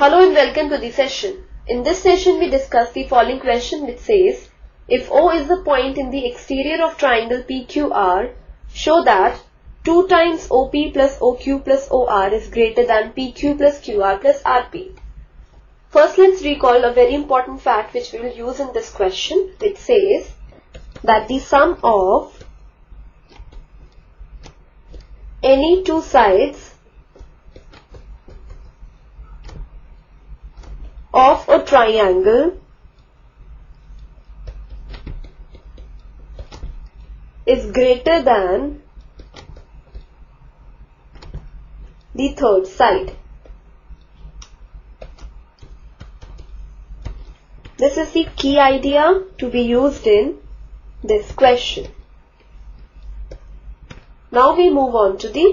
Hello and welcome to the session. In this session we discuss the following question which says if O is the point in the exterior of triangle PQR, show that 2 times OP plus OQ plus OR is greater than PQ plus QR plus RP. First let's recall a very important fact which we will use in this question which says that the sum of any two sides of a triangle is greater than the third side. This is the key idea to be used in this question. Now we move on to the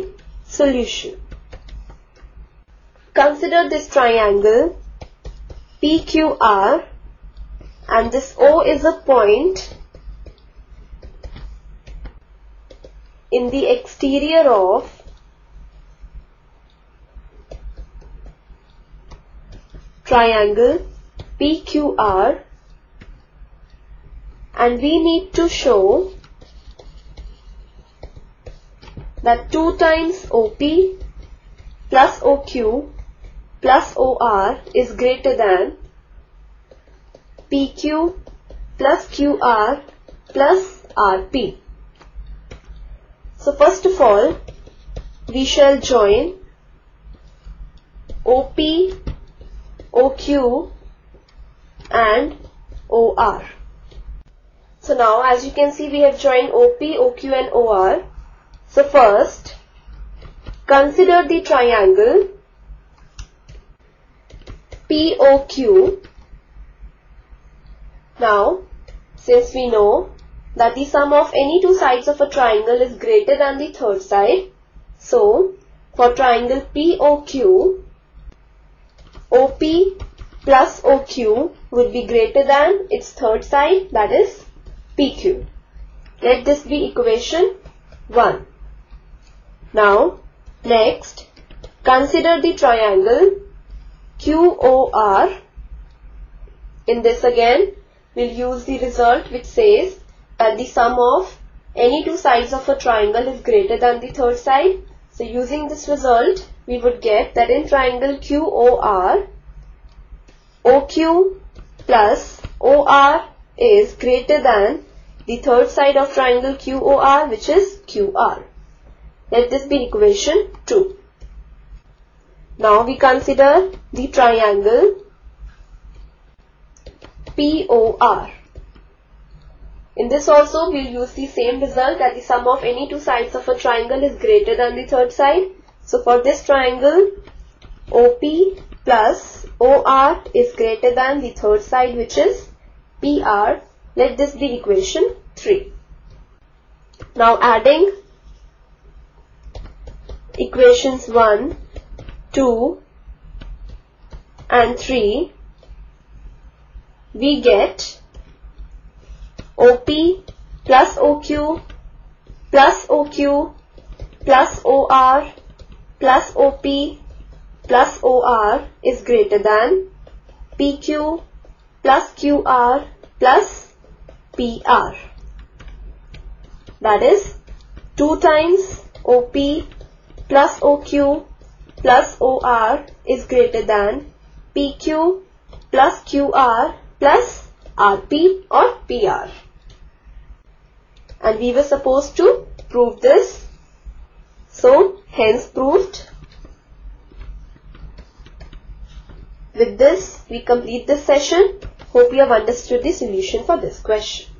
solution. Consider this triangle PQR and this O is a point in the exterior of triangle PQR and we need to show that 2 times OP plus OQ plus OR is greater than PQ plus QR plus RP. So first of all, we shall join OP, OQ and OR. So now as you can see we have joined OP, OQ and OR. So first, consider the triangle POQ. Now, since we know that the sum of any two sides of a triangle is greater than the third side, so for triangle POQ, OP plus OQ would be greater than its third side that is PQ. Let this be equation 1. Now, next, consider the triangle QOR. In this again, we'll use the result which says that the sum of any two sides of a triangle is greater than the third side. So using this result, we would get that in triangle QOR, OQ plus OR is greater than the third side of triangle QOR which is QR. Let this be equation 2. Now we consider the triangle POR. In this also we will use the same result that the sum of any two sides of a triangle is greater than the third side. So for this triangle OP plus OR is greater than the third side which is PR. Let this be equation 3. Now adding equations 1 2 and 3 we get OP plus OQ plus OQ plus OR plus OP plus OR is greater than PQ plus QR plus PR. That is 2 times OP plus OQ plus OR is greater than PQ plus QR plus RP or PR. And we were supposed to prove this. So, hence proved. With this, we complete this session. Hope you have understood the solution for this question.